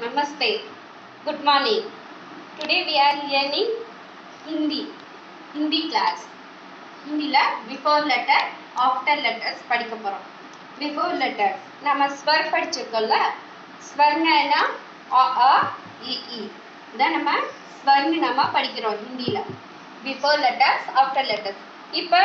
Namaste. Good morning. Today we are learning Hindi. Hindi class. ஹிந்தில before letter after letters படிக்க போகிறோம் before letters நம்ம ஸ்வர் படிச்சிருக்கோம்ல ஸ்வர்னா என்ன அ அ இ இ இதான் நம்ம ஸ்வர்னு நம்ம படிக்கிறோம் ஹிந்தியில் பிஃபோர் லெட்டர்ஸ் ஆஃப்டர் லெட்டர்ஸ் இப்போ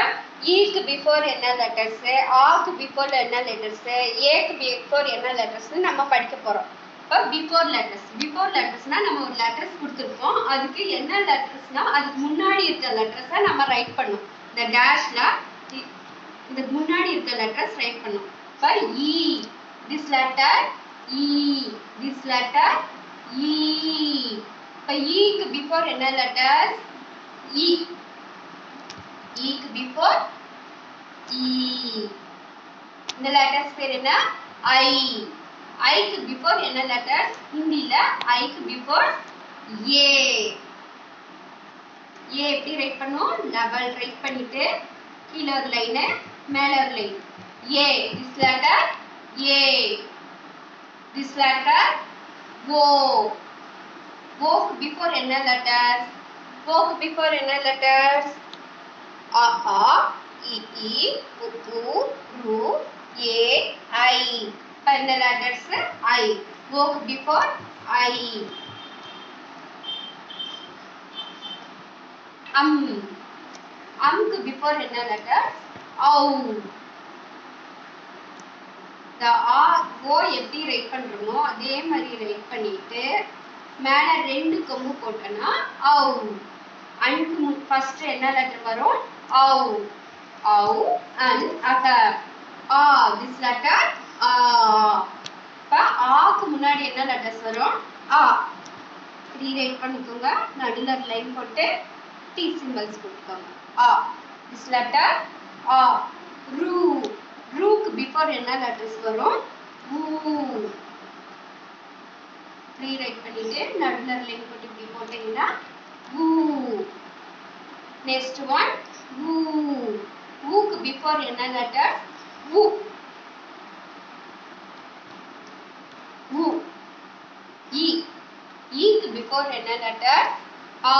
ஈக்கு பிஃபோர் என்ன லெட்டர்ஸு ஆக்கு பிஃபோர் என்ன லெட்டர்ஸு ஏக்கு பிஃபோர் என்ன லெட்டர்ஸ்னு நம்ம படிக்க போகிறோம் இப்போ பிஃபோர் லெட்டர்ஸ் பிஃபோர் லெட்டர்ஸ்னால் நம்ம ஒரு லெட்டர்ஸ் கொடுத்துருக்கோம் அதுக்கு என்ன லெட்டர்ஸ்னால் அதுக்கு முன்னாடி இருக்க லெட்டர்ஸை நம்ம ரைட் பண்ணணும். இந்த டேஷில் இதுக்கு முன்னாடி இருக்க லெட்டர்ஸ் ரைட் பண்ணணும். இப்போ E this letter E this letter E இப்போ ஈக்கு பிஃபோர் என்ன லெட்டர்ஸ் இ ஈக்கு பிஃபோர் இ இந்த லெட்டர்ஸ் பேர் என்ன? ஐ ஐக்கு பிஃபோர் என்ன லெட்டர் ஹிந்தில ஐக்கு பிஃபோர் ஏ ஏ எப்படி ரைட் பண்ணும் லெவல் ரைட் பண்ணிட்டு கீழே ஒரு லைனு மேலே ஒரு line A this letter A this letter O ஓக்கு before என்ன லெட்டர் ஓக்கு பிஃபோர் என்ன லெட்டர்ஸ் அ ஆ இ இ உ உ ரு ஏ ஐ இப்போ இந்த லெட்டர்ஸ் ஐ ஓக்கு பிஃபோர் ஐ அம் அம்க்கு பிஃபோர் என்ன லெட்டர் ஔ த ஆ ஓ எப்படி ரைட் பண்றோமோ அதே மாதிரி ரைட் பண்ணிட்டு மேலே ரெண்டு கொம்பு போட்டோம்னா ஔ அன்க்கு ஃபர்ஸ்ட் என்ன லெட்டர் வரும்? ஔ ஔ அண்ட் அக ஆ திஸ் லெட்டர் ஆக்கு முன்னாடி என்ன லெட்டர்ஸ் வரும் ஆ ரீரைட் பண்ணிக்கோங்க நடுவில் லைன் போட்டு டி சிம்பிள்ஸ் போட்டுக்கோங்க ஆ திஸ் லெட்டர் ஆ ரூ ரூக்கு பிஃபோர் என்ன லெட்டர்ஸ் வரும் ஊ ரீரைட் பண்ணிட்டு நடுவில் லைன் போட்டு இப்படி போட்டீங்கன்னா ஊ நெக்ஸ்ட் ஒன் ஊ ஊக்கு பிஃபோர் என்ன லெட்டர் ஊ உ இ. ஈக்கு பிஃபோர் என்ன லெட்டர் ஆ.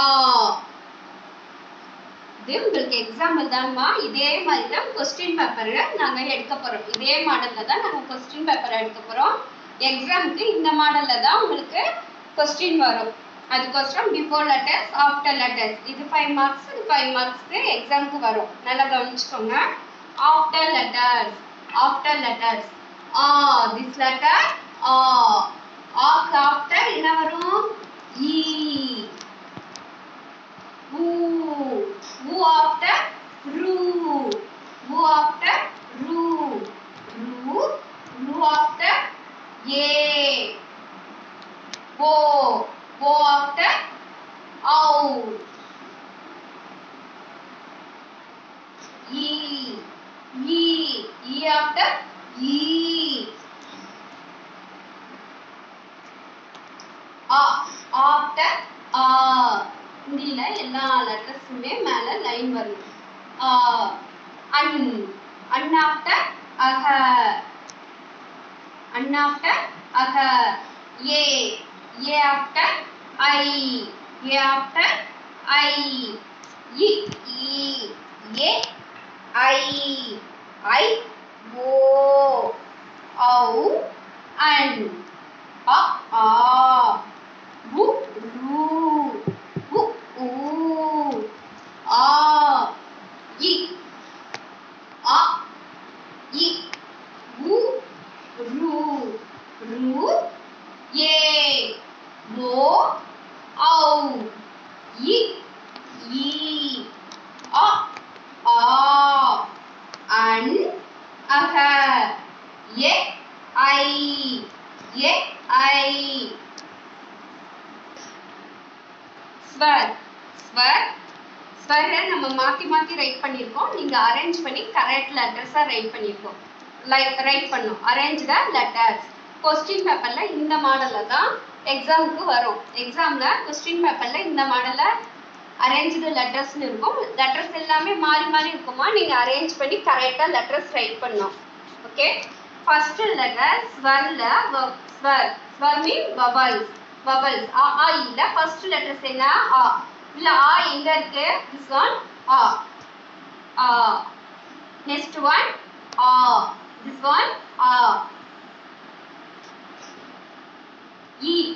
இது உங்களுக்கு எக்ஸாம்பிள் தான்மா இதே மாதிரி தான் கொஸ்டின் பேப்பர் நாங்கள் எடுக்க போகிறோம் இதே மாடலில் தான் நாங்கள் கொஸ்டின் பேப்பர் எடுக்க போகிறோம் எக்ஸாமுக்கு இந்த மாடலில் தான் உங்களுக்கு கொஸ்டின் வரும். அதுக்கோசரம் பிஃபோர் லெட்டர்ஸ் ஆஃப்டர் லெட்டர்ஸ் இது ஃபைவ் மார்க்ஸ் இது ஃபைவ் மார்க்ஸ்க்கு எக்ஸாமுக்கு வரும். நல்லா கவனிச்சுக்கோங்க. After letters after letters ah this letter ஆ ஆக்கு ஆஃப்டர் என்ன வரும் ஈ ஊ ஊ ஆஃப்டர் ரூ ஊ ஆஃப்டர் ரூ ரூ ரூ ஆஃப்டர் ஏ ஓ ஓ ஆஃப்டர் ஔ ஈ ஈ ஈ ஆஃப்டர் ஈ முடியல எல்லா லெட்டர்ஸுமே மேல லைன் வரும். ஆ அன். அன் ஆஃப்டர் அக. அன் ஆஃப்டர் அக. ஏ. ஏ ஆஃப்டர் ஐ. ஏ ஆஃப்டர் ஐ. இ. இ. ஏ. ஐ. ஐ. ஓ. ஔ. அன் அ ஆ உ ரூ உ ஊ ஆ இ ஆ இ உ ரூ ரூ ஏ ஓ ஔ இ ஈ அ ஆ அன் அக ஏ ஐ ஏ ஐ ஸ்வர் ஸ்வர் வர நம்ம மாற்றி மாற்றி ரைட் பண்ணியிருக்கோம் நீங்கள் அரேஞ்ச் பண்ணி கரெக்ட் லெட்டர்ஸாக ரைட் பண்ணியிருக்கோம் லைக் ரைட் பண்ணோம் அரேஞ்ச் த லெட்டர்ஸ் கொஸ்டின் பேப்பரில் இந்த மாடலில் தான் எக்ஸாமுக்கு வரும். எக்ஸாமில் கொஸ்டின் பேப்பரில் இந்த மாடலில் அரேஞ்சு லெட்டர்ஸ்னு இருக்கும். லெட்டர்ஸ் எல்லாமே மாறி மாறி இருக்குமா? நீங்கள் அரேஞ்ச் பண்ணி கரெக்டாக லெட்டர்ஸ் ரைட் பண்ணும் ஓகே ஃபர்ஸ்ட் லெட்டர் ஸ்வர்ல ஸ்வர் ஸ்வர் மீன் பபல்ஸ் பபல்ஸ் ஆ ஆ இல்ல ஃபர்ஸ்ட் லெட்டர்ஸ் என்ன? ஆ இல்ல ஆ எங்க இருக்கு திஸ் ஒன் ஆ ஆ நெக்ஸ்ட் ஒன் ஆ திஸ் ஒன் ஆ E.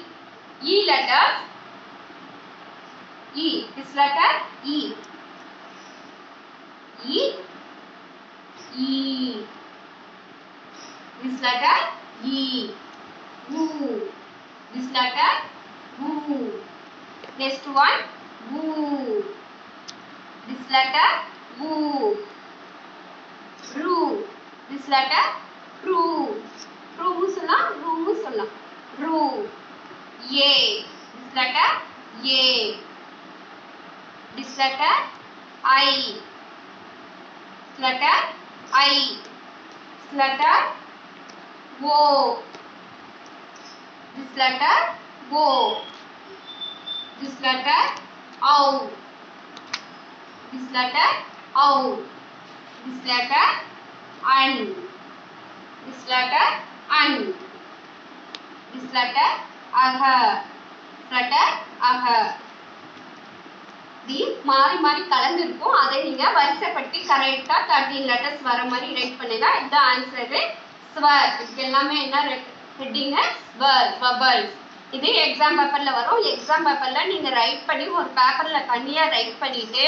E letters. E. This letter E. E. E. This letter E. Woo. This letter Woo. Next one Woo. This letter woo. Ru. This letter ru. Ru सुना ru सुना ru. Ye. This letter ye. This letter i. This letter i. This letter o This letter o This letter O. This letter O. This letter N. This letter N. This letter aha. Letter aha. இப்படி மாறி மாறி கலந்து இருக்கும் அதை நீங்க வரிசைப்படுத்தி கரெக்டா thirteen letters வர மாதிரி ரைட் பண்ணுங்க இதுதான் ஆன்சரு ஸ்வர் இதுக்கு எல்லாமே என்ன ஹெட்டிங் ஸ்வர் பபல்ஸ் இது எக்ஸாம் பேப்பர்ல வரும். எக்ஸாம் பேப்பர்ல நீங்க ரைட் பண்ணி ஒரு பேப்பர்ல தனியா ரைட் பண்ணிட்டு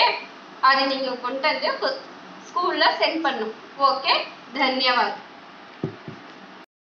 அதை நீங்க கொண்டு வந்து ஸ்கூல்ல சென்ட் பண்ணும் ஓகே தன்யவாத்.